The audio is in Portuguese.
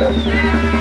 Yeah.